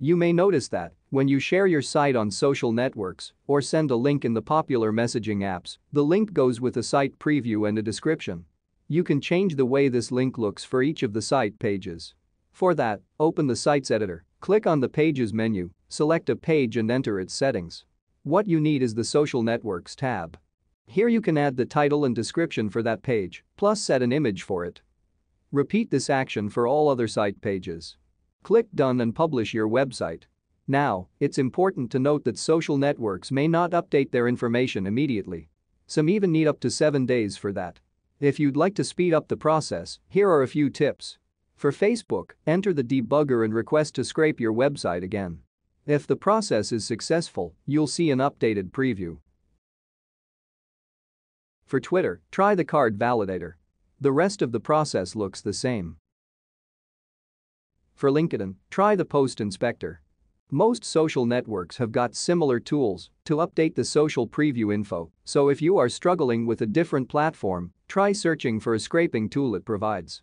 You may notice that when you share your site on social networks or send a link in the popular messaging apps, the link goes with a site preview and a description. You can change the way this link looks for each of the site pages. For that, open the site's editor, click on the Pages menu, select a page and enter its settings. What you need is the Social Networks tab. Here you can add the title and description for that page, plus set an image for it. Repeat this action for all other site pages. Click Done and publish your website. Now, it's important to note that social networks may not update their information immediately. Some even need up to 7 days for that. If you'd like to speed up the process, here are a few tips. For Facebook, enter the debugger and request to scrape your website again. If the process is successful, you'll see an updated preview. For Twitter, try the card validator. The rest of the process looks the same. For LinkedIn, try the Post Inspector. Most social networks have got similar tools to update the social preview info, so if you are struggling with a different platform, try searching for a scraping tool it provides.